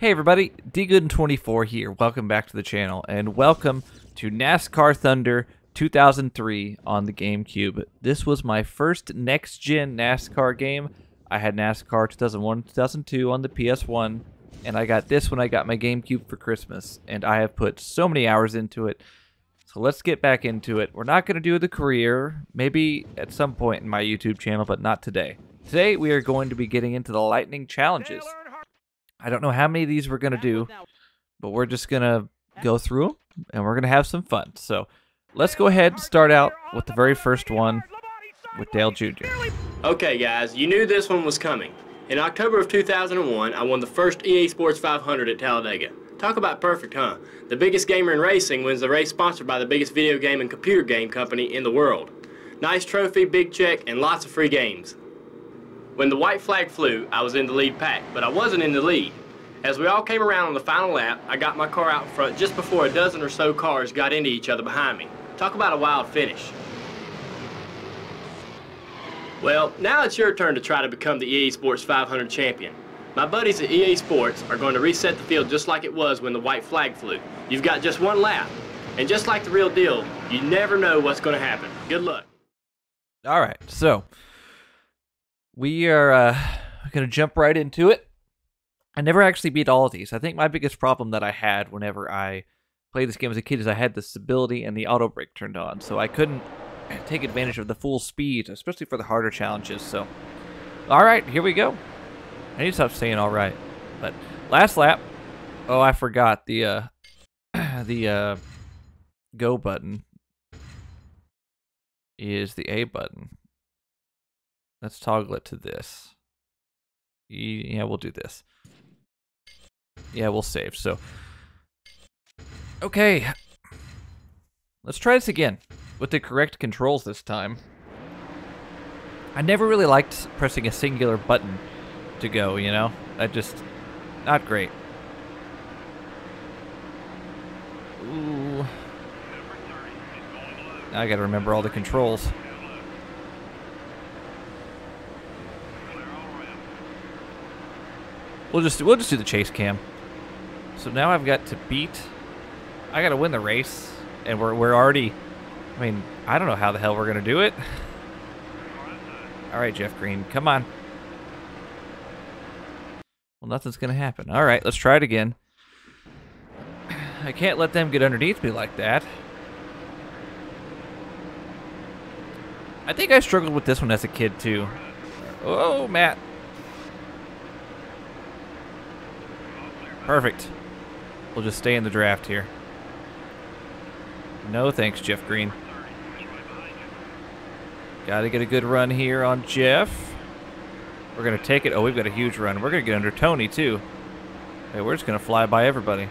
Hey everybody, DGoodin24 here. Welcome back to the channel and welcome to NASCAR Thunder 2003 on the GameCube. This was my first next gen NASCAR game. I had NASCAR 2001 2002 on the PS1 and I got this when I got my GameCube for Christmas and I have put so many hours into it. So let's get back into it. We're not going to do the career, maybe at some point in my YouTube channel, but not today. Today we are going to be getting into the lightning challenges. I don't know how many of these we're going to do, but we're just going to go through them and we're going to have some fun. So let's go ahead and start out with the very first one with Dale Jr. Okay, guys, you knew this one was coming. In October of 2001, I won the first EA Sports 500 at Talladega. Talk about perfect, huh? The biggest gamer in racing wins the race sponsored by the biggest video game and computer game company in the world. Nice trophy, big check, and lots of free games. When the white flag flew, I was in the lead pack, but I wasn't in the lead. As we all came around on the final lap, I got my car out front just before a dozen or so cars got into each other behind me. Talk about a wild finish. Well, now it's your turn to try to become the EA Sports 500 champion. My buddies at EA Sports are going to reset the field just like it was when the white flag flew. You've got just one lap. And just like the real deal, you never know what's going to happen. Good luck. All right, so we are uh, going to jump right into it. I never actually beat all of these. I think my biggest problem that I had whenever I played this game as a kid is I had the stability and the auto brake turned on, so I couldn't take advantage of the full speed, especially for the harder challenges. So, all right, here we go. I need to stop saying all right. But last lap. Oh, I forgot the uh, the uh, go button is the A button. Let's toggle it to this. Yeah, we'll do this. Yeah, we'll save. So, okay. Let's try this again with the correct controls this time. I never really liked pressing a singular button to go, you know? I just, not great. Ooh. Now I gotta remember all the controls. We'll just we'll just do the chase cam. So now I've got to beat. I got to win the race, and we're we're already. I mean, I don't know how the hell we're gonna do it. All right, Jeff Green, come on. Well, nothing's gonna happen. All right, let's try it again. I can't let them get underneath me like that. I think I struggled with this one as a kid too. Oh, Matt. Perfect. We'll just stay in the draft here. No thanks, Jeff Green. Gotta get a good run here on Jeff. We're gonna take it. Oh, we've got a huge run. We're gonna get under Tony, too. Hey, we're just gonna fly by everybody.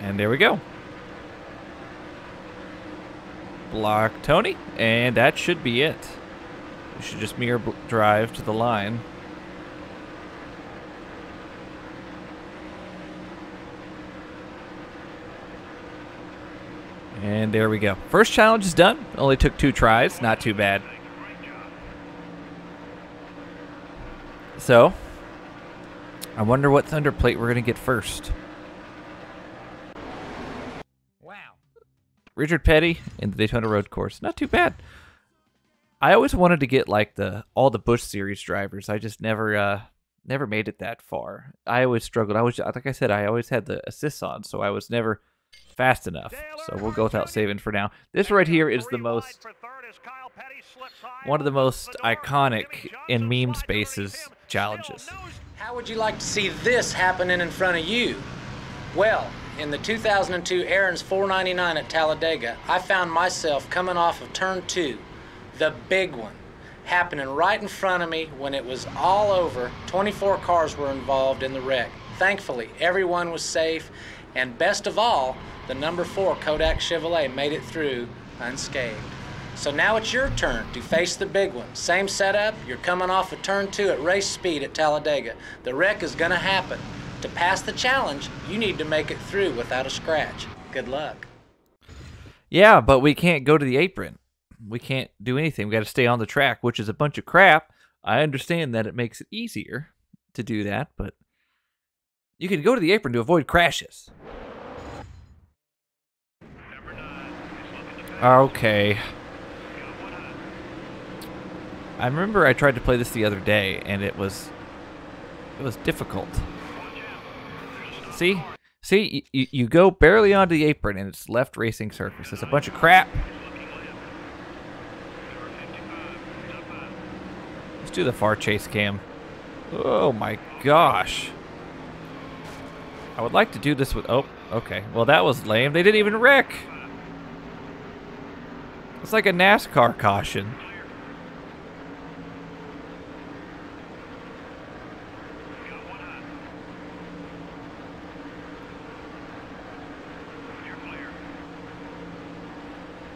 And there we go. Block Tony, and that should be it. We should just mirror drive to the line. And there we go. First challenge is done. Only took two tries. Not too bad. So, I wonder what Thunder Plate we're going to get first. Wow. Richard Petty in the Daytona Road Course. Not too bad. I always wanted to get like the all the Busch series drivers. I just never uh never made it that far. I always struggled. I was like I said I always had the assists on, so I was never fast enough. So we'll go without saving for now. This right here is the most, one of the most iconic in meme spaces challenges. How would you like to see this happening in front of you? Well, in the 2002 Aaron's 499 at Talladega, I found myself coming off of turn two, the big one, happening right in front of me when it was all over. 24 cars were involved in the wreck. Thankfully, everyone was safe, and best of all, the number four Kodak Chevrolet made it through unscathed. So now it's your turn to face the big one. Same setup, you're coming off of turn two at race speed at Talladega. The wreck is gonna happen. To pass the challenge, you need to make it through without a scratch. Good luck. Yeah, but we can't go to the apron. We can't do anything. We got to stay on the track, which is a bunch of crap. I understand that it makes it easier to do that, but you can go to the apron to avoid crashes. Okay. I remember I tried to play this the other day and it was it was difficult. See? See, you, you go barely onto the apron and it's left racing surface. It's a bunch of crap. Let's do the far chase cam. Oh my gosh. I would like to do this with... Oh, okay. Well, that was lame. They didn't even wreck. It's like a NASCAR caution.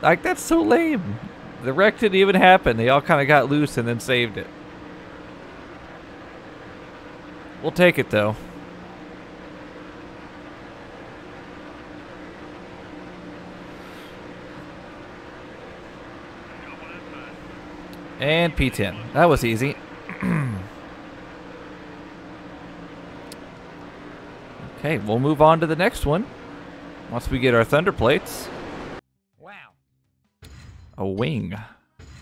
Like, that's so lame. The wreck didn't even happen. They all kind of got loose and then saved it. We'll take it, though. And P10. That was easy. okay, we'll move on to the next one. Once we get our thunder plates. Wow. A wing.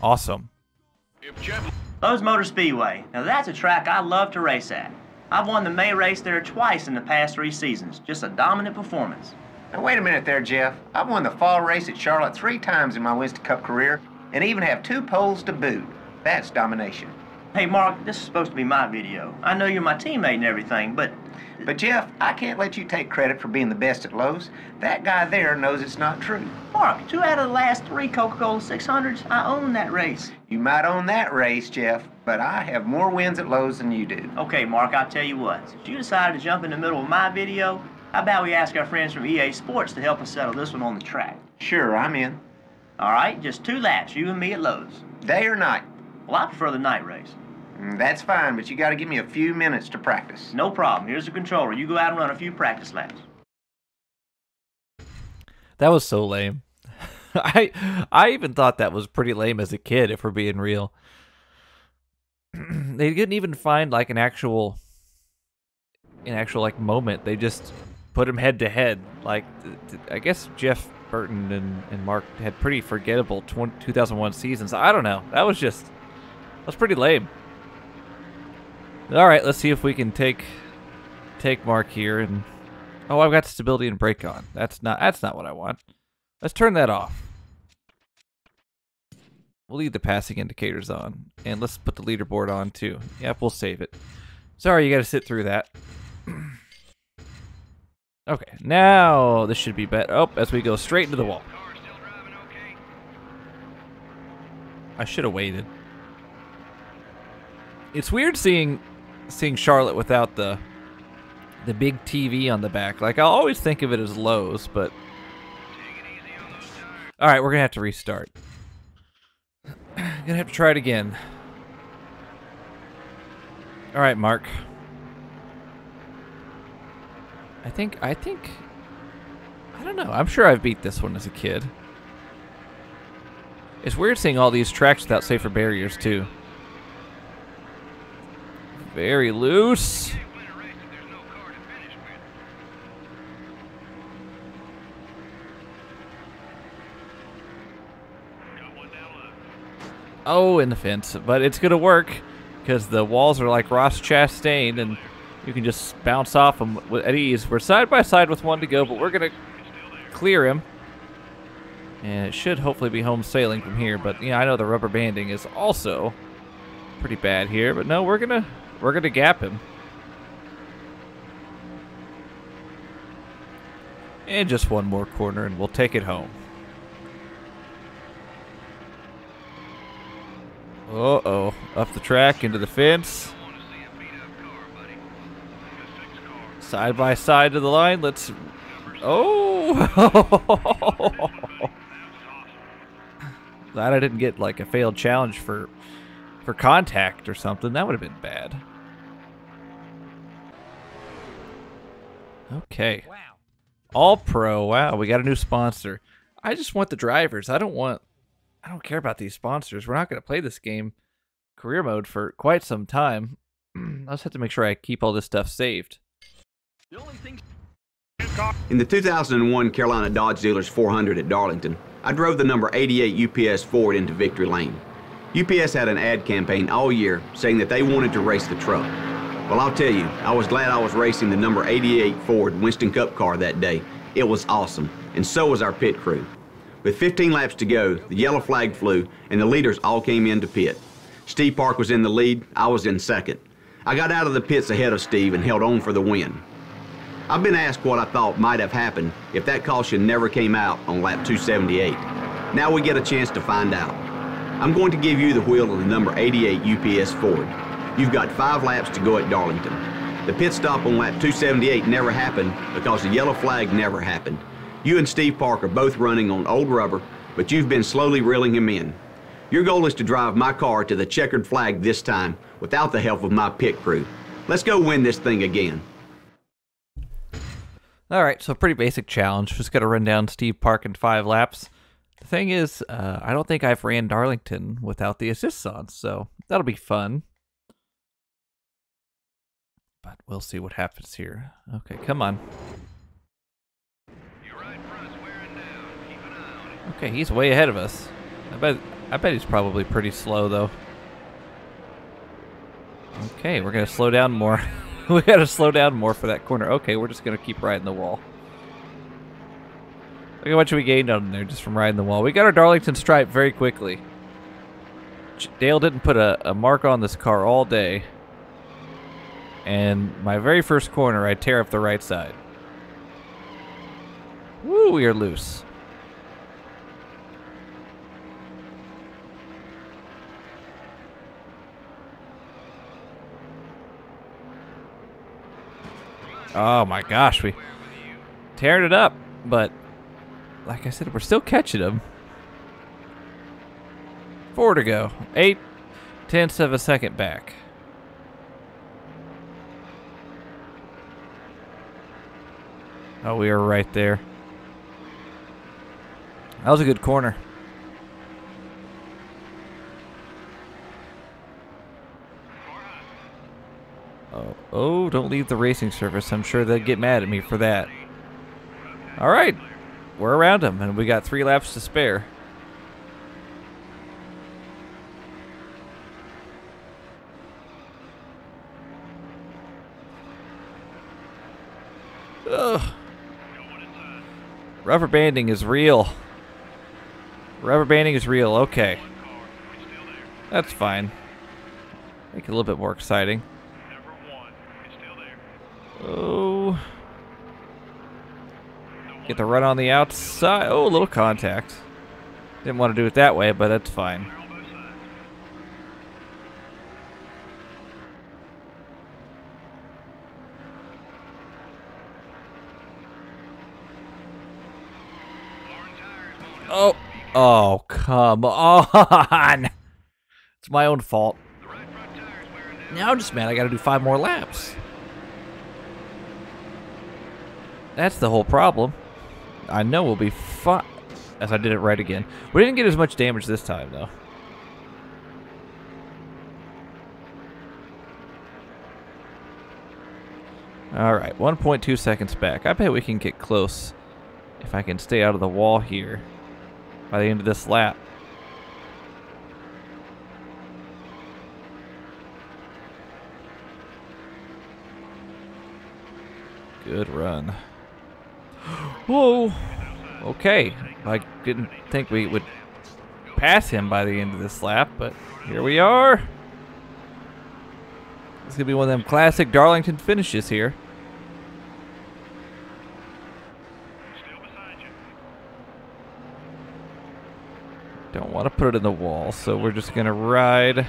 Awesome. Lowe's Motor Speedway. Now that's a track I love to race at. I've won the May race there twice in the past three seasons. Just a dominant performance. Now wait a minute there, Jeff. I've won the fall race at Charlotte three times in my Winston Cup career, and even have two poles to boot. That's domination. Hey Mark, this is supposed to be my video. I know you're my teammate and everything, but But Jeff, I can't let you take credit for being the best at Lowe's. That guy there knows it's not true. Mark, two out of the last three Coca-Cola 600s, I own that race. You might own that race, Jeff, but I have more wins at Lowe's than you do. Okay, Mark, I'll tell you what. Since you decided to jump in the middle of my video, how about we ask our friends from EA Sports to help us settle this one on the track? Sure, I'm in. All right, just two laps, you and me at Lowe's. Day or night. Well, I prefer the night race. Mm, That's fine, but you gotta give me a few minutes to practice. No problem. Here's the controller. You go out and run a few practice laps. That was so lame. I I even thought that was pretty lame as a kid, if we're being real. they didn't even find like an actual an actual like moment. They just put him head to head. Like th- th- I guess Jeff Burton and, and Mark had pretty forgettable 20, 2001 seasons. I don't know. That was just that was pretty lame. All right, let's see if we can take take Mark here and Oh, I've got stability and brake on. That's not that's not what I want. Let's turn that off. We'll leave the passing indicators on. And let's put the leaderboard on too. Yep, we'll save it. Sorry you gotta sit through that. okay, now this should be better. Oh, as we go straight into the wall. I should have waited. It's weird seeing seeing Charlotte without the the big TV on the back. Like I'll always think of it as Lowe's, but all right, we're gonna have to restart. gonna have to try it again. All right, Mark. I think I think I don't know. I'm sure I've beat this one as a kid. It's weird seeing all these tracks without safer barriers too. Very loose. Oh, in the fence, but it's gonna work because the walls are like Ross Chastain, and you can just bounce off with- at ease. We're side by side with one to go, but we're gonna clear him, and it should hopefully be home sailing from here. But yeah, I know the rubber banding is also pretty bad here, but no, we're gonna we're gonna gap him. And just one more corner, and we'll take it home. Uh oh. Up the track into the fence. Side by side to the line. Let's. Oh! Glad I didn't get like a failed challenge for for contact or something. That would have been bad. Okay. Wow. All pro. Wow, we got a new sponsor. I just want the drivers. I don't want I don't care about these sponsors. We're not going to play this game career mode for quite some time. I just have to make sure I keep all this stuff saved. In the 2001 Carolina Dodge Dealers 400 at Darlington, I drove the number 88 UPS Ford into victory lane. UPS had an ad campaign all year saying that they wanted to race the truck. Well, I'll tell you, I was glad I was racing the number 88 Ford Winston Cup car that day. It was awesome, and so was our pit crew. With 15 laps to go, the yellow flag flew, and the leaders all came into pit. Steve Park was in the lead, I was in second. I got out of the pits ahead of Steve and held on for the win. I've been asked what I thought might have happened if that caution never came out on lap 278. Now we get a chance to find out. I'm going to give you the wheel of the number 88 UPS Ford. You've got five laps to go at Darlington. The pit stop on lap 278 never happened because the yellow flag never happened. You and Steve Park are both running on old rubber, but you've been slowly reeling him in. Your goal is to drive my car to the checkered flag this time without the help of my pit crew. Let's go win this thing again. All right, so pretty basic challenge. Just got to run down Steve Park in five laps. The thing is, uh, I don't think I've ran Darlington without the assists on, so that'll be fun. But we'll see what happens here. Okay, come on. Okay, he's way ahead of us. I bet I bet he's probably pretty slow though. Okay, we're gonna slow down more. we gotta slow down more for that corner. Okay, we're just gonna keep riding the wall. Look how much we gained on there just from riding the wall. We got our Darlington stripe very quickly. Dale didn't put a, a mark on this car all day. And my very first corner, I tear up the right side. Woo, we are loose. Oh my gosh, we tearing it up, but like I said, we're still catching them. Four to go. Eight tenths of a second back. Oh, we are right there. That was a good corner. Oh, don't leave the racing surface. I'm sure they'd get mad at me for that. All right, we're around them, and we got three laps to spare. Ugh. Rubber banding is real. Rubber banding is real. Okay. That's fine. Make it a little bit more exciting. Oh. Get the run on the outside. Oh, a little contact. Didn't want to do it that way, but that's fine. Oh. Oh, come on. It's my own fault. Now I'm just mad I gotta do five more laps. That's the whole problem. I know we'll be fine. As I did it right again. We didn't get as much damage this time, though. Alright, 1.2 seconds back. I bet we can get close if I can stay out of the wall here by the end of this lap. Good run. Whoa! Okay, I didn't think we would pass him by the end of this lap, but here we are. It's gonna be one of them classic Darlington finishes here. Don't want to put it in the wall, so we're just gonna ride.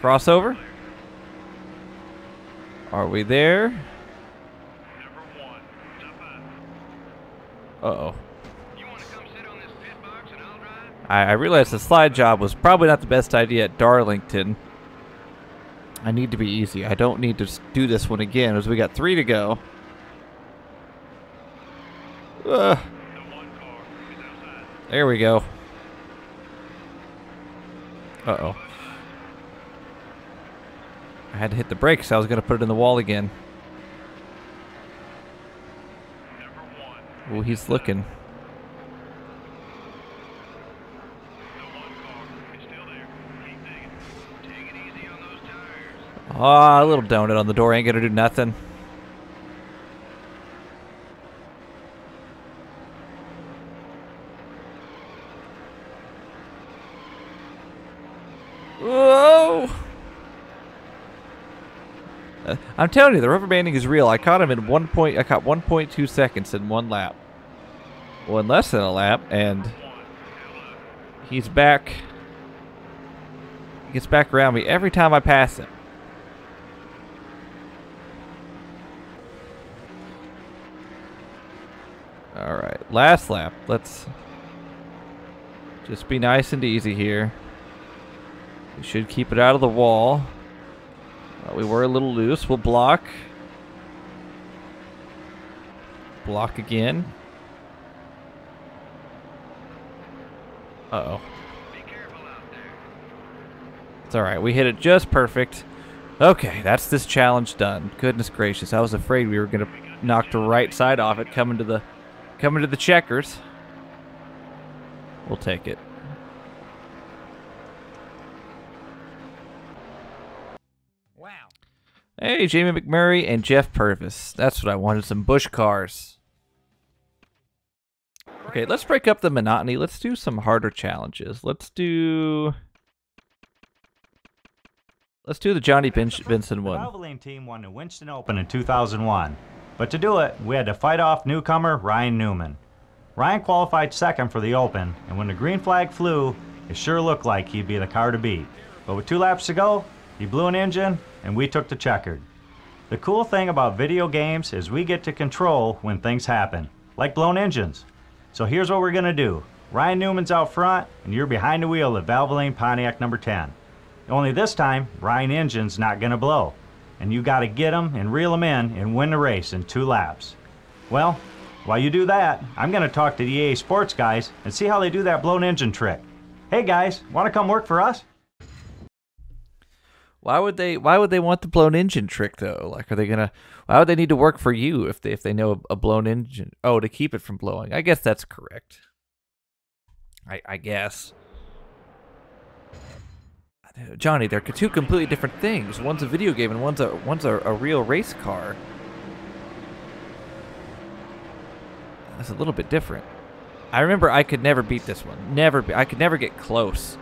Crossover. Are we there? Uh-oh. I, I realized the slide job was probably not the best idea at Darlington. I need to be easy. I don't need to do this one again, as we got three to go. Ugh. There we go. Uh-oh. I had to hit the brakes. I was going to put it in the wall again. Oh, he's looking. Ah, oh, a little donut on the door ain't gonna do nothing. Whoa! Uh, I'm telling you, the rubber banding is real. I caught him in one point. I caught 1.2 seconds in one lap. In less than a lap, and he's back. He gets back around me every time I pass him. All right, last lap. Let's just be nice and easy here. We should keep it out of the wall. We were a little loose. We'll block. Block again. Uh-oh. It's alright. We hit it just perfect. Okay, that's this challenge done. Goodness gracious. I was afraid we were going to knock the right side off it coming to the coming to the checkers. We'll take it. Hey, Jamie McMurray and Jeff Purvis. That's what I wanted, some Busch cars. Okay, let's break up the monotony. Let's do some harder challenges. Let's do... Let's do the Johnny ben Benson one. The Valvoline team won the Winston Open in 2001. But to do it, we had to fight off newcomer Ryan Newman. Ryan qualified second for the Open, and when the green flag flew, it sure looked like he'd be the car to beat. But with two laps to go, he blew an engine and we took the checkered. The cool thing about video games is we get to control when things happen, like blown engines. So here's what we're gonna do. Ryan Newman's out front, and you're behind the wheel of Valvoline Pontiac number 10. Only this time, Ryan Engine's not gonna blow. And you gotta get him and reel him in and win the race in two laps. Well, while you do that, I'm gonna talk to the EA Sports guys and see how they do that blown engine trick. Hey guys, wanna come work for us? Why would they? Why would they want the blown engine trick though? Like, are they gonna? Why would they need to work for you if they if they know a, blown engine? Oh, to keep it from blowing. I guess that's correct. I I guess. Johnny, they're two completely different things. One's a video game and one's a one's a, a real race car. That's a little bit different. I remember I could never beat this one. Never. Be, I could never get close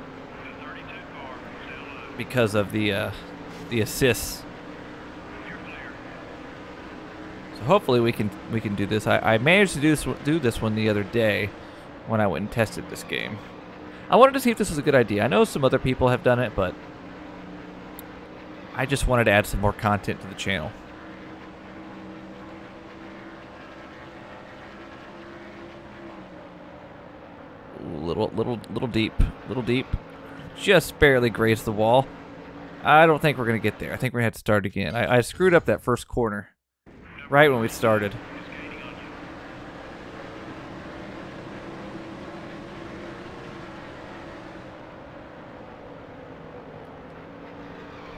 because of the uh, the assists. So hopefully we can we can do this. I, I managed to do this do this one the other day when I went and tested this game. I wanted to see if this was a good idea. I know some other people have done it, but I just wanted to add some more content to the channel. little little little deep, little deep just barely grazed the wall. I don't think we're going to get there. I think we're going to have to start again. I, I screwed up that first corner right when we started.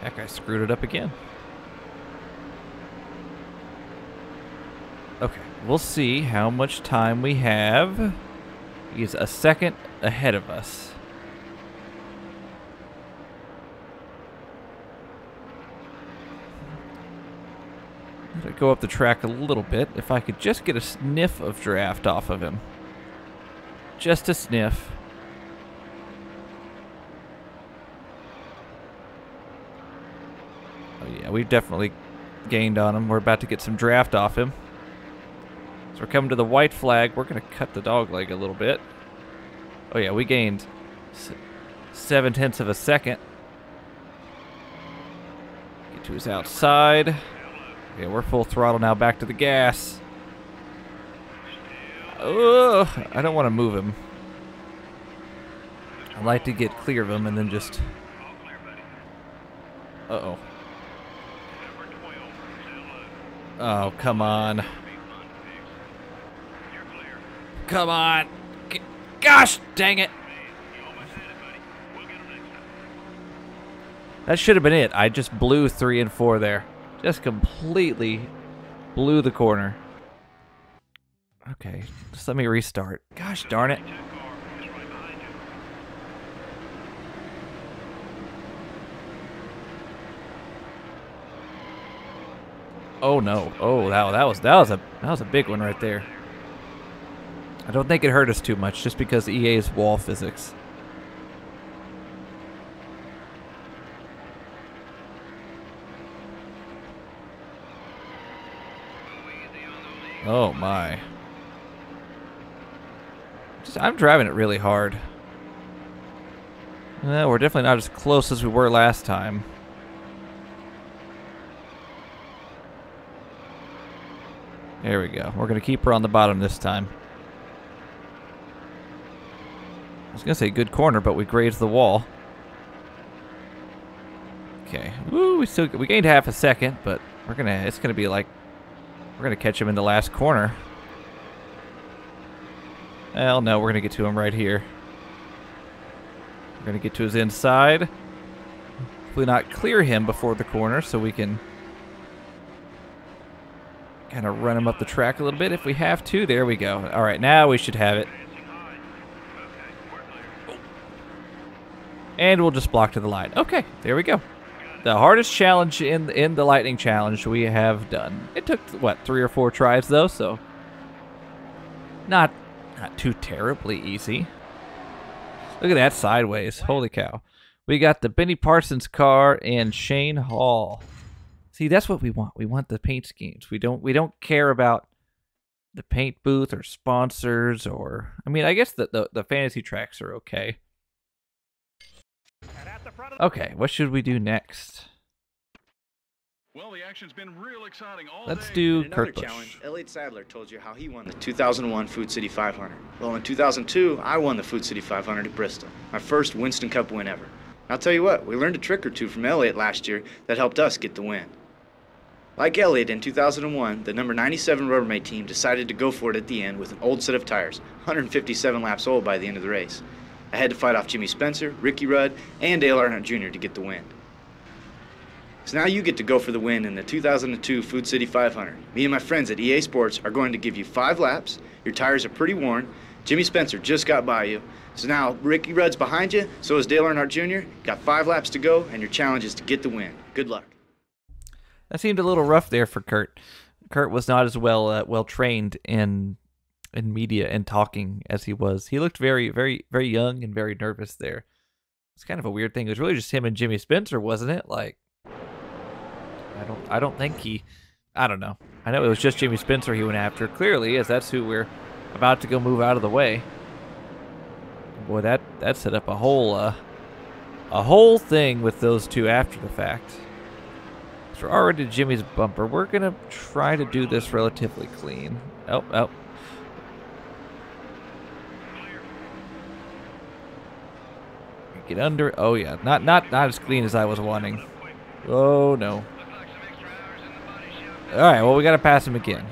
Heck, I screwed it up again. Okay, we'll see how much time we have. He's a second ahead of us. Go up the track a little bit. If I could just get a sniff of draft off of him. Just a sniff. Oh yeah, we've definitely gained on him. We're about to get some draft off him. So we're coming to the white flag. We're going to cut the dog leg a little bit. Oh yeah, we gained seven tenths of a second. Get to his outside. Okay, we're full throttle now, back to the gas. Ugh, I don't want to move him. I'd like to get clear of him and then just... Uh-oh. Oh, come on. Come on. Gosh, dang it. That should have been it. I just blew three and four there. Just completely blew the corner. Okay, just let me restart. Gosh darn it. Oh no. Oh, that, that was that was a that was a big one right there. I don't think it hurt us too much just because EA's wall physics. Oh my. Just, I'm driving it really hard. Uh, we're definitely not as close as we were last time. There we go. We're going to keep her on the bottom this time. I was going to say good corner, but we grazed the wall. Okay. Woo, we still we gained half a second, but we're going to it's going to be like we're going to catch him in the last corner. Well, no, we're going to get to him right here. We're going to get to his inside. Hopefully not clear him before the corner so we can kind of run him up the track a little bit if we have to. There we go. All right, now we should have it. And we'll just block to the line. Okay, there we go. The hardest challenge in in the lightning challenge we have done. It took what three or four tries though, so not not too terribly easy. Look at that sideways. Holy cow. We got the Benny Parsons car and Shane Hall. See, that's what we want. We want the paint schemes. We don't we don't care about the paint booth or sponsors or I mean, I guess the the, the fantasy tracks are okay. Okay, what should we do next? Well, the action's been real exciting all Let's day. do In another Kurt Busch. challenge, Elliott Sadler told you how he won the 2001 Food City 500. Well, in 2002, I won the Food City 500 at Bristol, my first Winston Cup win ever. I'll tell you what, we learned a trick or two from Elliott last year that helped us get the win. Like Elliott in 2001, the number 97 Rubbermaid team decided to go for it at the end with an old set of tires, 157 laps old by the end of the race. I had to fight off Jimmy Spencer, Ricky Rudd, and Dale Earnhardt Jr. to get the win. So now you get to go for the win in the 2002 Food City 500. Me and my friends at EA Sports are going to give you five laps. Your tires are pretty worn. Jimmy Spencer just got by you. So now Ricky Rudd's behind you, so is Dale Earnhardt Jr. Got five laps to go, and your challenge is to get the win. Good luck. That seemed a little rough there for Kurt. Kurt was not as well uh, well trained in in media and talking as he was. He looked very very very young and very nervous there. It's kind of a weird thing. It was really just him and Jimmy Spencer, wasn't it? Like I don't I don't think he I don't know. I know it was just Jimmy Spencer he went after clearly as that's who we're about to go move out of the way. Boy, that that set up a whole uh a whole thing with those two after the fact. So we're already to Jimmy's bumper. We're gonna try to do this relatively clean. Oh, oh. Get under. Oh yeah, not not not as clean as I was wanting. Oh no. All right, well we gotta pass him again.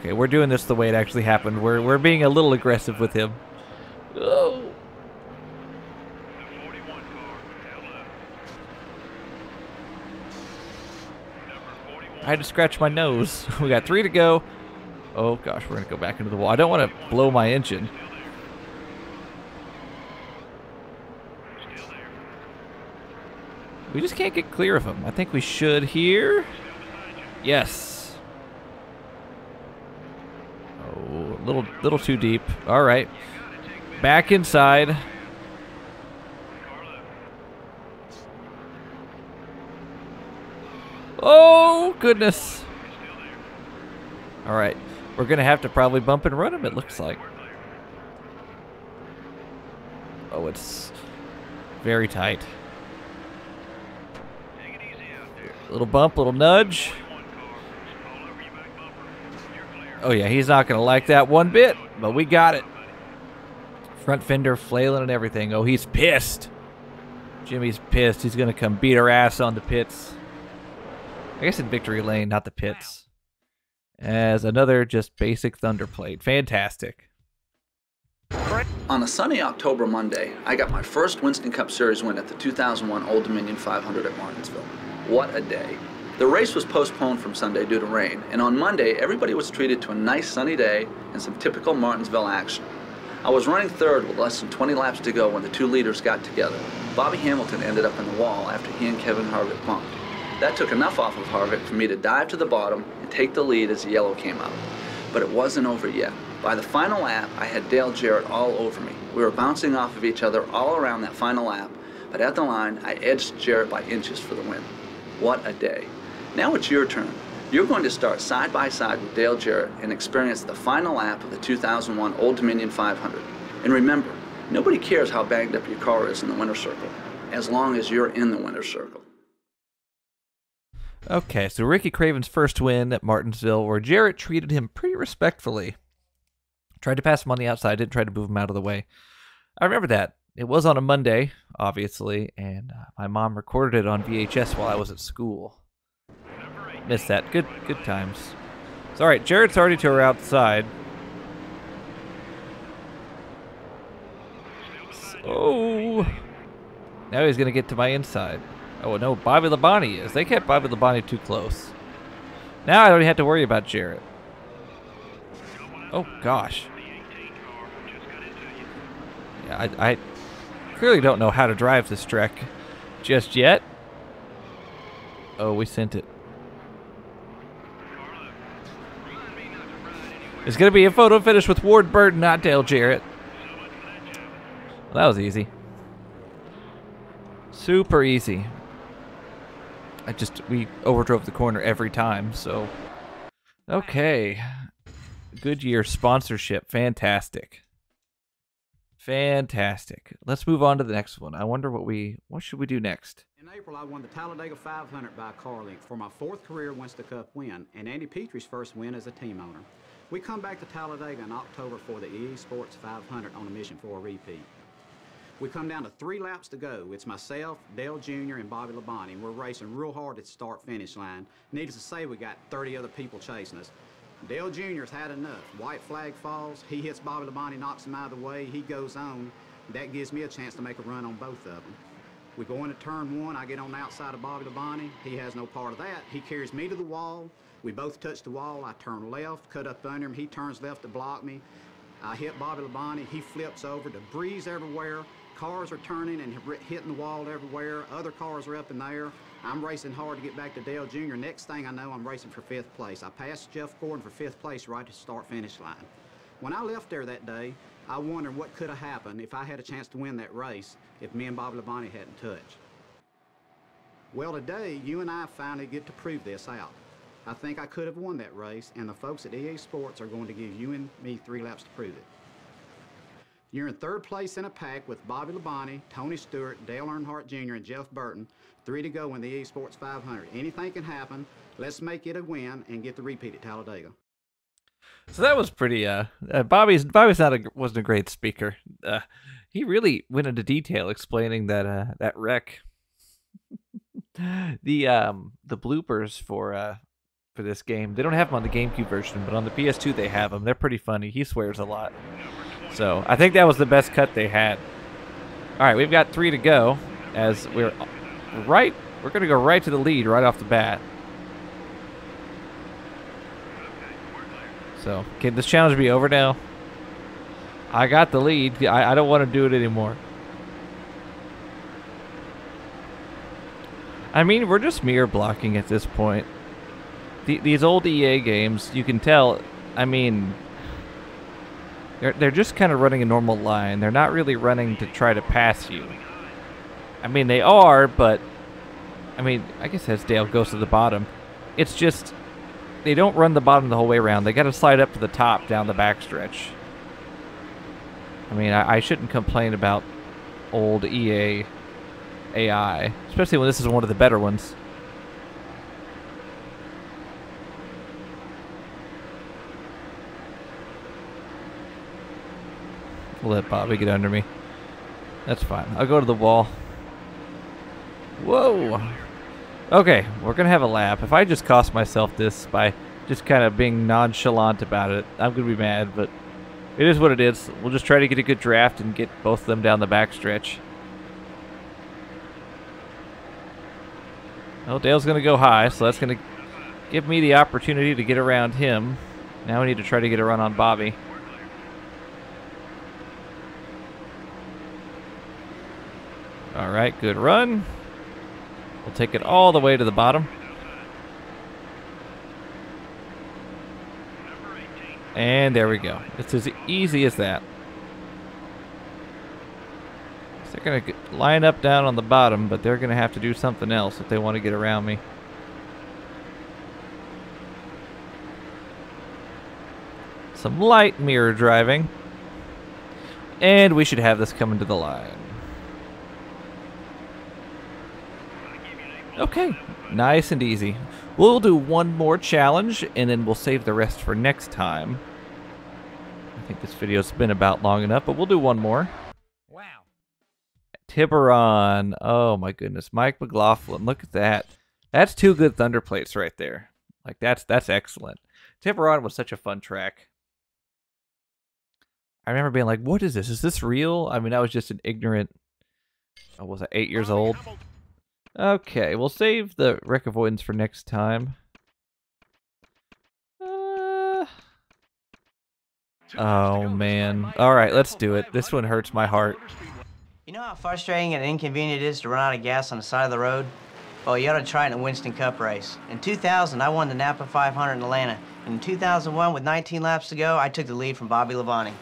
Okay, we're doing this the way it actually happened. We're we're being a little aggressive with him. Oh. I had to scratch my nose. We got three to go. Oh gosh, we're gonna go back into the wall. I don't want to blow my engine. We just can't get clear of him. I think we should here. Yes. Oh, a little, little too deep. All right. Back inside. Oh, goodness. All right. We're going to have to probably bump and run him, it looks like. Oh, it's very tight. Little bump, little nudge. Oh, yeah, he's not going to like that one bit, but we got it. Front fender flailing and everything. Oh, he's pissed. Jimmy's pissed. He's going to come beat our ass on the pits. I guess in victory lane, not the pits. As another just basic thunder plate. Fantastic. On a sunny October Monday, I got my first Winston Cup Series win at the 2001 Old Dominion 500 at Martinsville. What a day. The race was postponed from Sunday due to rain, and on Monday, everybody was treated to a nice sunny day and some typical Martinsville action. I was running third with less than 20 laps to go when the two leaders got together. Bobby Hamilton ended up in the wall after he and Kevin Harvick bumped. That took enough off of Harvick for me to dive to the bottom and take the lead as the yellow came out. But it wasn't over yet. By the final lap, I had Dale Jarrett all over me. We were bouncing off of each other all around that final lap, but at the line, I edged Jarrett by inches for the win. What a day. Now it's your turn. You're going to start side by side with Dale Jarrett and experience the final lap of the 2001 Old Dominion 500. And remember, nobody cares how banged up your car is in the winner's circle, as long as you're in the winner's circle. Okay, so Ricky Craven's first win at Martinsville, where Jarrett treated him pretty respectfully. Tried to pass him on the outside, didn't try to move him out of the way. I remember that. It was on a Monday, obviously, and uh, my mom recorded it on VHS while I was at school. Missed that. Good, good times. So, all right, Jarrett's already to our outside. So, now he's gonna get to my inside. Oh no, Bobby Labonte is. They kept Bobby Labonte too close. Now I don't even have to worry about Jarrett. Oh gosh. Yeah, I, I clearly don't know how to drive this track just yet. Oh, we sent it. It's going to be a photo finish with Ward Burton, not Dale Jarrett. Well, that was easy. Super easy. I just, we overdrove the corner every time, so. Okay. Goodyear sponsorship. Fantastic. Fantastic. Let's move on to the next one. I wonder what we, what should we do next? In April, I won the Talladega 500 by car length for my fourth career Winston Cup win and Andy Petree's first win as a team owner. We come back to Talladega in October for the EA Sports 500 on a mission for a repeat. We come down to three laps to go. It's myself, Dale Jr., and Bobby Labonte. We're racing real hard at the start-finish line. Needless to say, we got 30 other people chasing us. Dale Jr.'s had enough. White flag falls. He hits Bobby Labonte, knocks him out of the way. He goes on. That gives me a chance to make a run on both of them. We go into turn one. I get on the outside of Bobby Labonte. He has no part of that. He carries me to the wall. We both touch the wall. I turn left, cut up under him. He turns left to block me. I hit Bobby Labonte. He flips over. Debris everywhere. Cars are turning and hitting the wall everywhere. Other cars are up in the air. I'm racing hard to get back to Dale Jr. Next thing I know, I'm racing for fifth place. I passed Jeff Gordon for fifth place right at the start-finish line. When I left there that day, I wondered what could have happened if I had a chance to win that race if me and Bobby Labonte hadn't touched. Well, today, you and I finally get to prove this out. I think I could have won that race, and the folks at EA Sports are going to give you and me three laps to prove it. You're in third place in a pack with Bobby Labonte, Tony Stewart, Dale Earnhardt Jr., and Jeff Burton. Three to go in the EA Sports 500. Anything can happen. Let's make it a win and get the repeat at Talladega. So that was pretty. Uh, uh Bobby's Bobby's not a wasn't a great speaker. Uh, he really went into detail explaining that uh, that wreck. the um the bloopers for uh for this game. They don't have them on the GameCube version, but on the PS2 they have them. They're pretty funny. He swears a lot. So I think that was the best cut they had. All right, we've got three to go as we're right. We're going to go right to the lead right off the bat. So can this challenge be over now? I got the lead. I, I don't want to do it anymore. I mean, we're just mirror blocking at this point the, these old EA games, you can tell. I mean, they're they're just kind of running a normal line. They're not really running to try to pass you. I mean, they are, but I mean, I guess as Dale goes to the bottom, it's just they don't run the bottom the whole way around. They got to slide up to the top down the backstretch. I mean, I, I shouldn't complain about old EA AI, especially when this is one of the better ones. Let Bobby get under me. That's fine. I'll go to the wall. Whoa. Okay, we're going to have a lap. If I just cost myself this by just kind of being nonchalant about it, I'm going to be mad, but It is what it is. We'll just try to get a good draft and get both of them down the backstretch. Oh, Dale's going to go high, so that's going to give me the opportunity to get around him. Now we need to try to get a run on Bobby. All right, good run. We'll take it all the way to the bottom. And there we go. It's as easy as that. So they're going to line up down on the bottom, but they're going to have to do something else if they want to get around me. Some light mirror driving. And we should have this coming to the line. Okay, nice and easy. We'll do one more challenge, and then we'll save the rest for next time. I think this video's been about long enough, but we'll do one more. Wow. Tiburon. Oh, my goodness. Mike McLaughlin. Look at that. That's two good Thunder plates right there. Like, that's that's excellent. Tiburon was such a fun track. I remember being like, what is this? Is this real? I mean, I was just an ignorant... I was I, eight years old? Okay, we'll save the wreck avoidance for next time. Uh... Oh, man. Alright, let's do it. This one hurts my heart. You know how frustrating and inconvenient it is to run out of gas on the side of the road? Well, you ought to try it in a Winston Cup race. In 2000, I won the Napa 500 in Atlanta. And in 2001, with 19 laps to go, I took the lead from Bobby Labonte.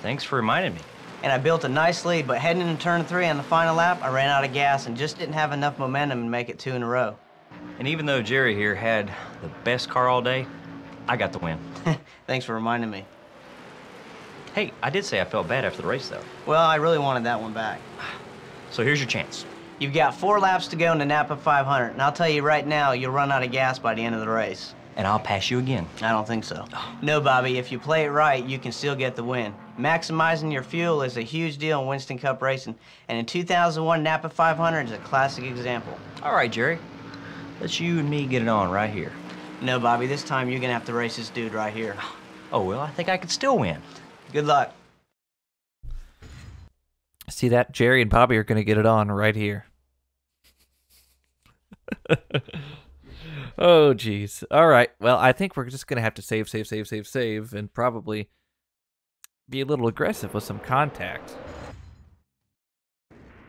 Thanks for reminding me. And I built a nice lead, but heading into turn three on the final lap, I ran out of gas and just didn't have enough momentum to make it two in a row. And even though Jerry here had the best car all day, I got the win. Thanks for reminding me. Hey, I did say I felt bad after the race, though. Well, I really wanted that one back. So here's your chance. You've got four laps to go in the Napa 500, and I'll tell you right now, you'll run out of gas by the end of the race. And I'll pass you again. I don't think so. No, Bobby, if you play it right, you can still get the win. Maximizing your fuel is a huge deal in Winston Cup racing, and in 2001, Napa 500 is a classic example. All right, Jerry. Let's you and me get it on right here. No, Bobby, this time you're gonna have to race this dude right here. Oh, well, I think I could still win. Good luck. See that? Jerry and Bobby are going to get it on right here. oh, jeez. All right. Well, I think we're just to have to save, save, save, save, save, and probably be a little aggressive with some contact.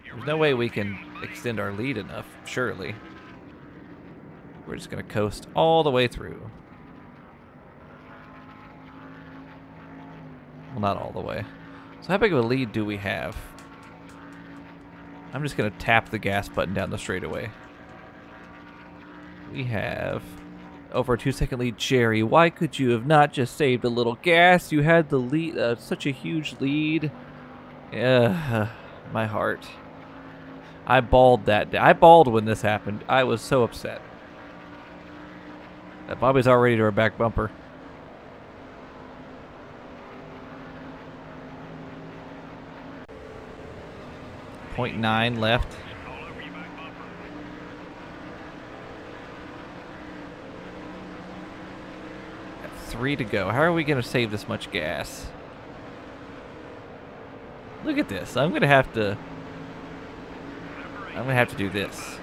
There's no way we can extend our lead enough, surely. We're just to coast all the way through. Well, not all the way. So how big of a lead do we have? I'm just to tap the gas button down the straightaway. We have over two second lead. Jerry, why could you have not just saved a little gas? You had the lead, uh, such a huge lead. Uh, my heart. I bawled that day. I bawled when this happened. I was so upset. Uh, Bobby's already to our back bumper. Point nine left. Three to go. How are we going to save this much gas? Look at this. I'm going to have to... I'm going to have to do this.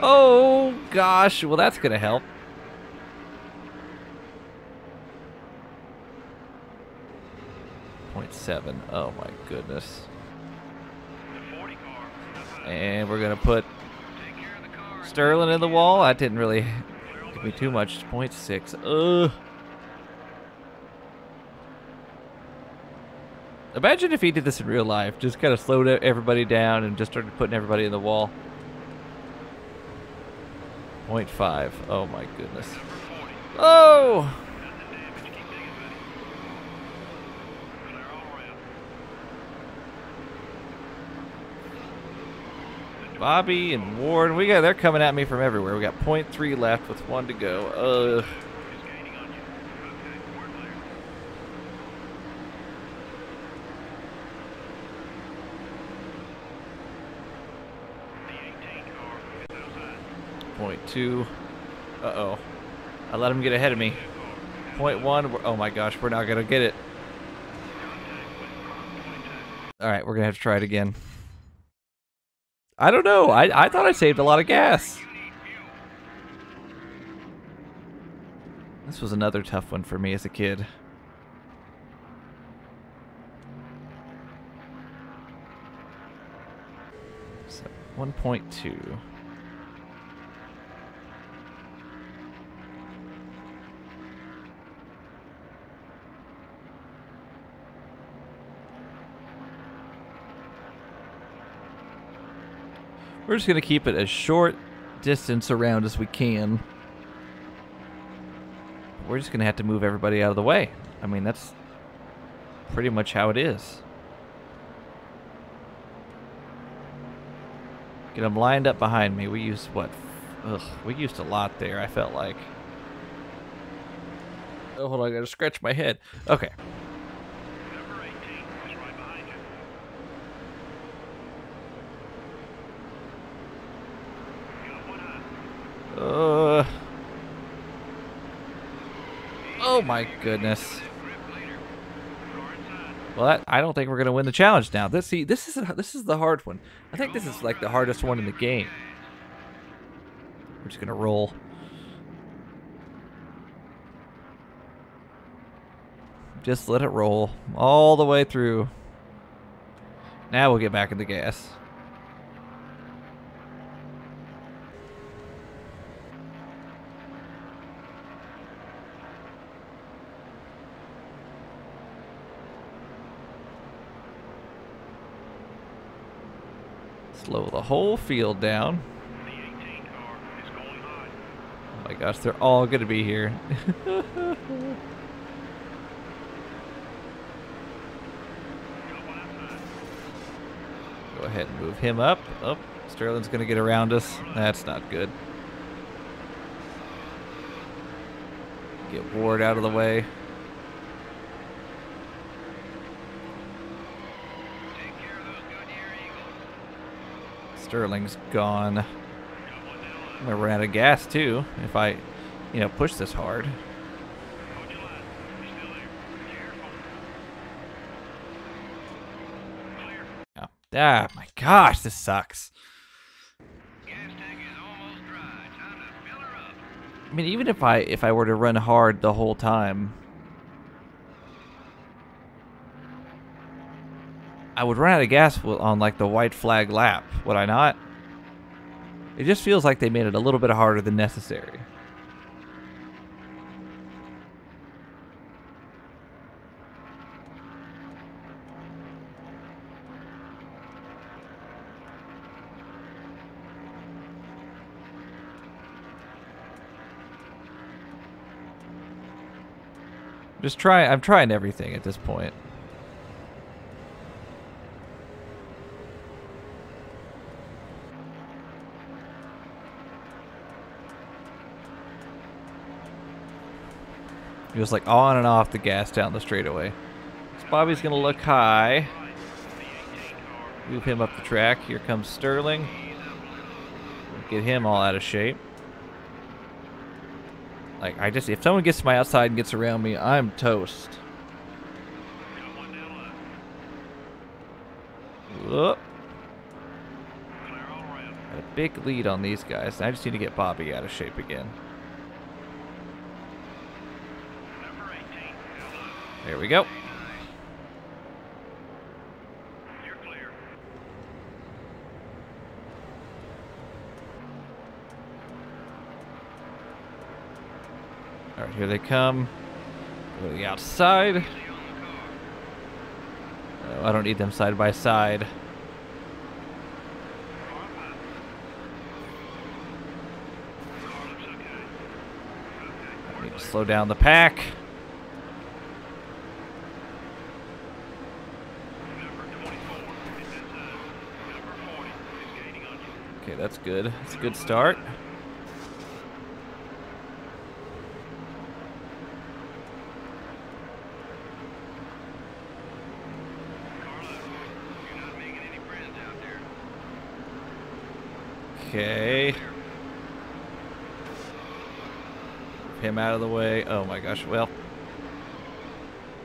Oh, gosh. Well, that's going to help. Point seven. Oh, my goodness. And we're going to put Sterling in the wall. That didn't really give me too much. Point six. Ugh. Imagine if he did this in real life. Just kind of slowed everybody down and just started putting everybody in the wall. Point five. Oh my goodness. Oh! Bobby and Ward. We got they're coming at me from everywhere. We got point three left with one to go. Uh Point two. Uh oh. I let him get ahead of me. Point one. Oh my gosh, we're not gonna get it. All right, we're gonna have to try it again. I don't know. I I thought I saved a lot of gas. This was another tough one for me as a kid. So, 1.2. We're just going to keep it as short distance around as we can. We're just going to have to move everybody out of the way. I mean, that's pretty much how it is. Get them lined up behind me. We used, what? Ugh, we used a lot there, I felt like. Oh, hold on, I gotta scratch my head. Okay. Uh. Oh my goodness. Well, that, I don't think we're gonna win the challenge now. This see, this is this is the hard one. I think this is like the hardest one in the game. We're just gonna roll. Just let it roll all the way through. Now we'll get back in the gas. Slow whole field down. Oh my gosh, they're all going to be here. Go ahead and move him up. Oh, Sterling's going to get around us. That's not good. Get Ward out of the way. Sterling's gone. Gonna run out of gas too if I, you know, push this hard. Ah, my gosh, this sucks. I mean, even if I if I were to run hard the whole time, I would run out of gas on like the white flag lap, would I not? It just feels like they made it a little bit harder than necessary. Just try. I'm trying everything at this point. Just like on and off the gas down the straightaway. So Bobby's going to look high. Move him up the track. Here comes Sterling. Get him all out of shape. Like, I just, if someone gets to my outside and gets around me, I'm toast. Whoop. Got a big lead on these guys. I just need to get Bobby out of shape again. There we go. All right, here they come. Go to the outside. Oh, I don't need them side by side. I need to slow down the pack. Okay, that's good. That's a good start. Okay. Him out of the way. Oh my gosh. Well,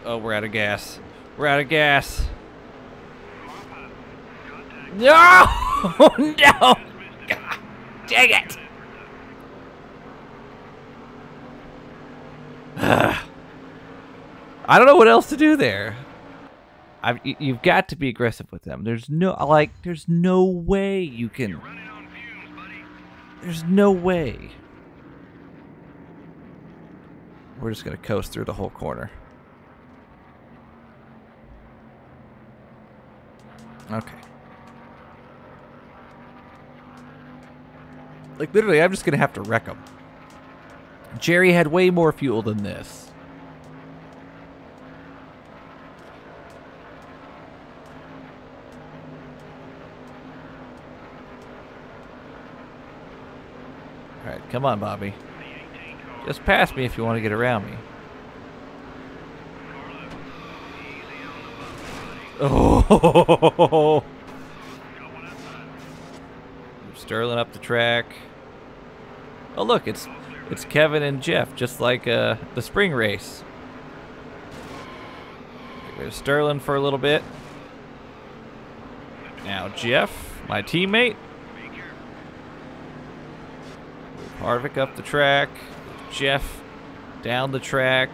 Oh, we're out of gas. We're out of gas. No! no! Dang it! I don't know what else to do there. I've, you've got to be aggressive with them. There's no like. There's no way you can. There's no way. We're just gonna coast through the whole corner. Okay. Like literally, I'm just gonna have to wreck them. Jerry had way more fuel than this. Alright, come on, Bobby. Just pass me if you want to get around me. Oh! Sterling up the track. Oh look, it's it's Kevin and Jeff, just like uh, the spring race. Of Sterling for a little bit. Now Jeff, my teammate. Harvick up the track. Jeff down the track.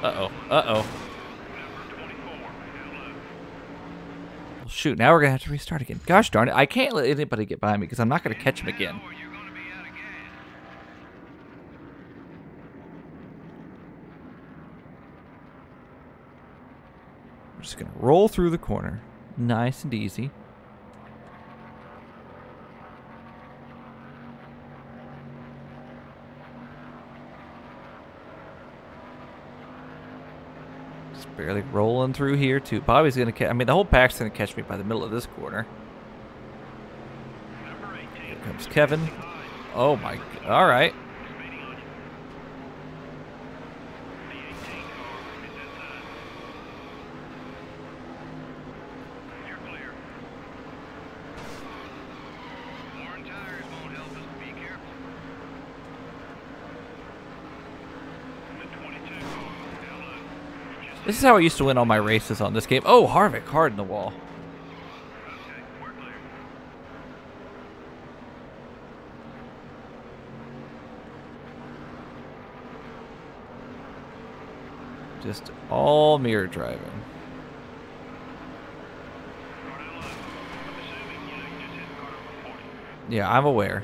Uh-oh. Uh-oh. Well, shoot, now we're going to have to restart again. Gosh darn it. I can't let anybody get by me because I'm not going to catch him again. We're just going to roll through the corner. Nice and easy. Barely rolling through here too. Bobby's gonna catch. I mean, the whole pack's gonna catch me by the middle of this corner. Here comes Kevin. Oh my. All right. This is how I used to win all my races on this game. Oh, Harvick, hard in the wall. Just all mirror driving. Yeah, I'm aware.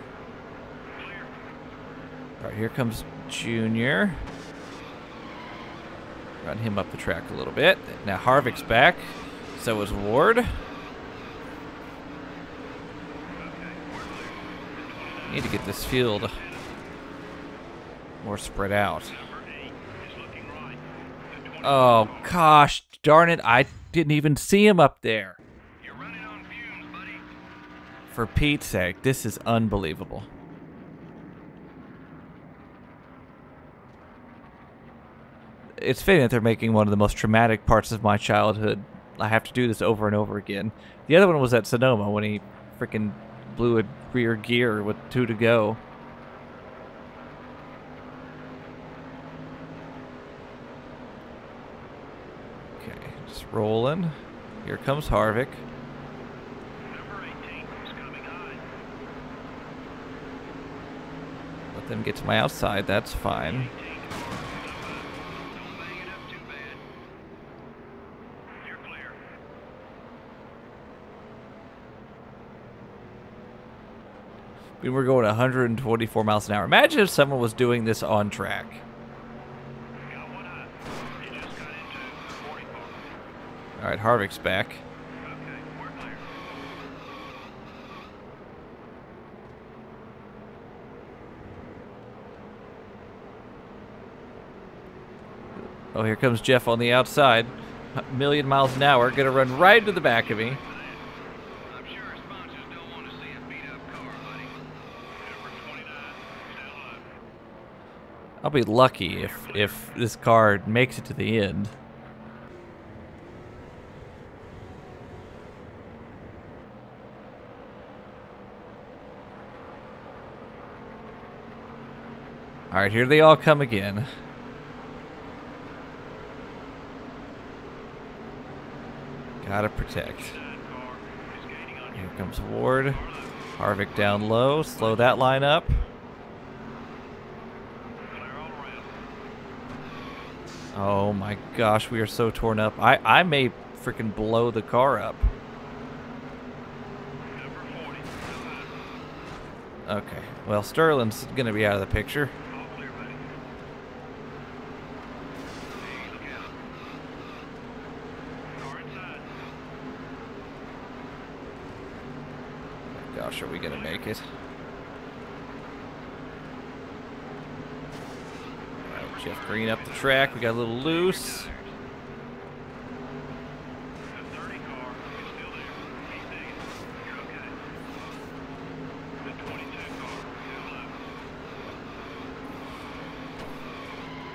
All right, here comes Junior. Him up the track a little bit. Now Harvick's back. So is Ward. Need to get this field more spread out. Oh, gosh darn it. I didn't even see him up there. For Pete's sake, this is unbelievable. It's fitting that they're making one of the most traumatic parts of my childhood. I have to do this over and over again. The other one was at Sonoma when he freaking blew a rear gear with two to go. Okay, just rolling. Here comes Harvick. Let them get to my outside, that's fine. We were going 124 miles an hour. Imagine if someone was doing this on track. All right, Harvick's back. Oh, here comes Jeff on the outside. A million miles an hour. Gonna run right into the back of me. I'll be lucky if if this car makes it to the end. All right, here they all come again. Gotta protect. Here comes Ward. Harvick down low. Slow that line up. Oh my gosh, we are so torn up. I, I may freaking blow the car up. Okay, well, Sterling's going to be out of the picture. Gosh, are we going to make it? Jeff Green up the track. We got a little loose.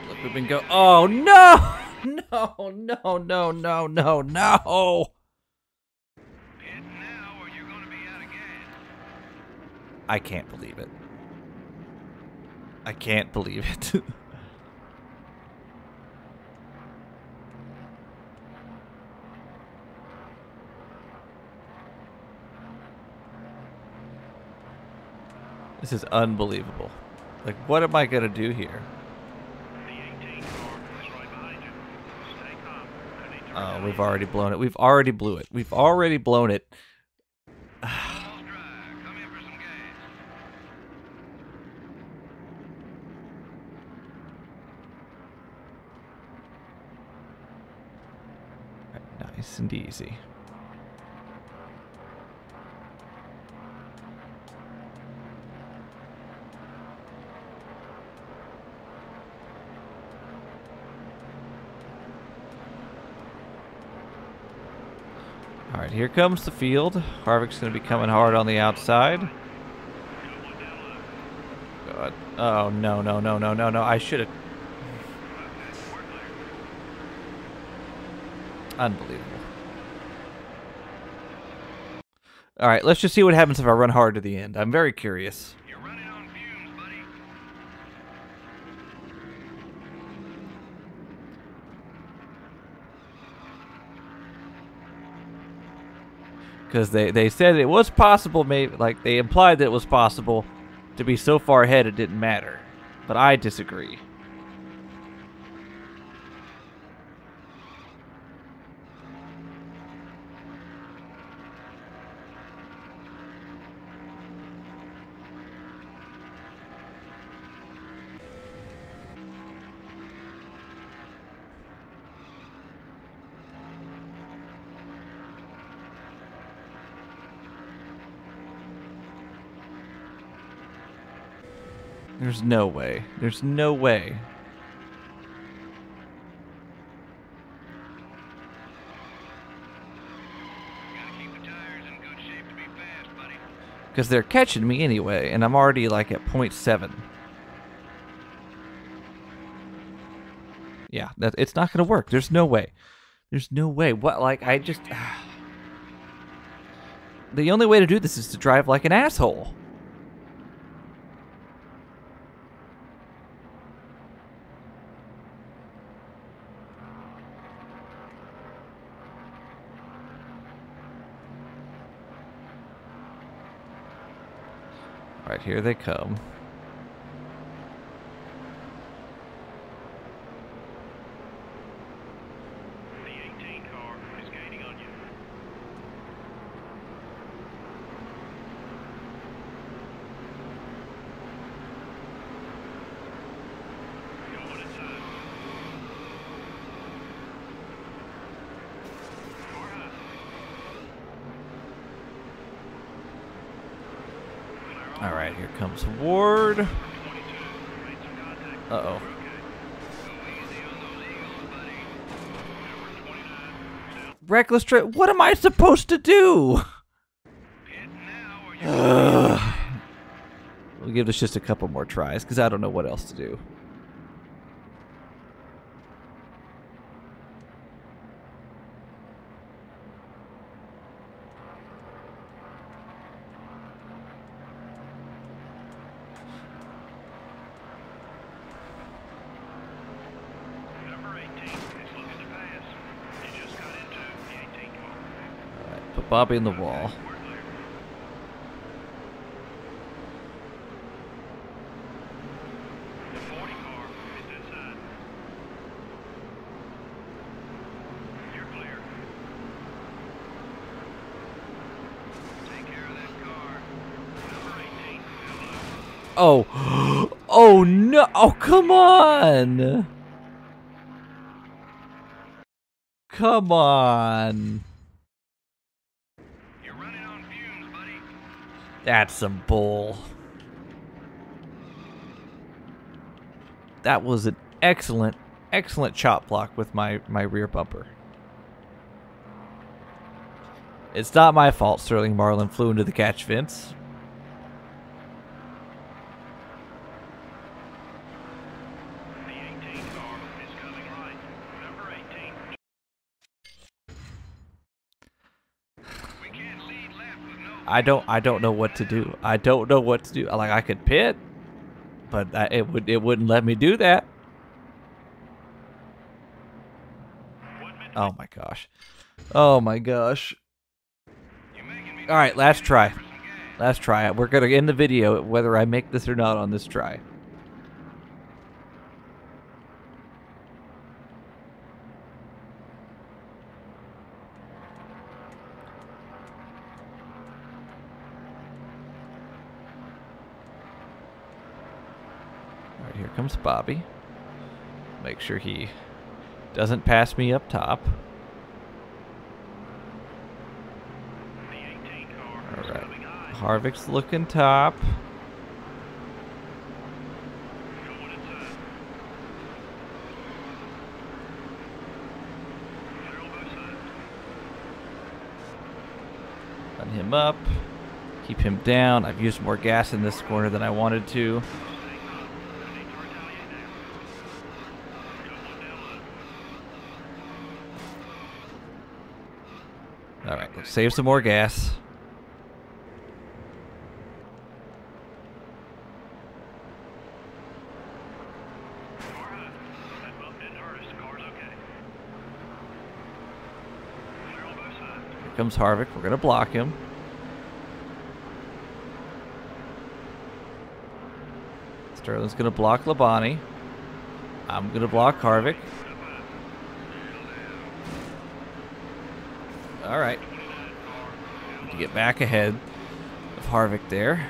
Look, we've been go. Oh no! No! No! No! No! No! No! I can't believe it. I can't believe it. this is unbelievable. Like, what am I going to do here? Oh, we've already blown it. We've already blew it. We've already blown it. Nice and easy. All right, here comes the field. Harvick's going to be coming hard on the outside. God. Oh, no, no, no, no, no, no. I should have... Unbelievable. All right, let's just see what happens if I run hard to the end. I'm very curious. Because they, they said it was possible, maybe, like, they implied that it was possible to be so far ahead it didn't matter. But I disagree. There's no way. There's no way. Because they're catching me anyway, and I'm already like at 0.7. Yeah, that it's not going to work. There's no way. There's no way. What, like, I just... the only way to do this is to drive like an asshole. Here they come. All right, here comes Ward. Uh-oh. Reckless trip. What am I supposed to do? We'll give this just a couple more tries because I don't know what else to do. Bobby in the wall. Oh. Oh no. Oh, come on. Come on. That's some bull. That was an excellent, excellent chop block with my, my rear bumper. It's not my fault Sterling Marlin flew into the catch fence. I don't I don't know what to do. I don't know what to do. Like I could pit, but I, it would it wouldn't let me do that. Oh my gosh. Oh my gosh. All right, last try. Last try. We're going to end the video whether I make this or not on this try. Comes Bobby. Make sure he doesn't pass me up top. All right. Harvick's looking top. Run him up. Keep him down. I've used more gas in this corner than I wanted to. All right, let's save some more gas. Here comes Harvick. We're going to block him. Sterling's going to block Labonte. I'm going to block Harvick. All right. Need to get back ahead of Harvick there.